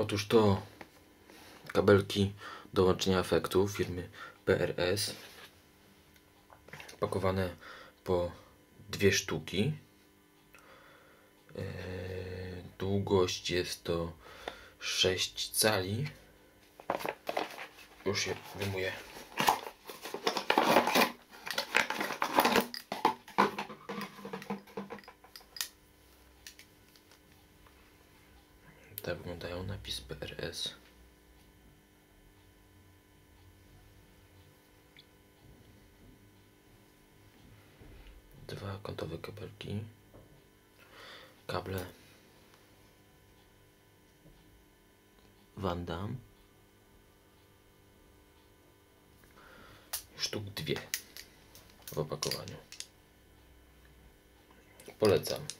Otóż to kabelki do łączenia efektu firmy PRS pakowane po dwie sztuki. Eee, Długość jest to 6 cali. Już je wyjmuję. Tak wyglądają napis PRS. Dwa kątowe kabelki. Kable Van. Sztuk dwie w opakowaniu. Polecam.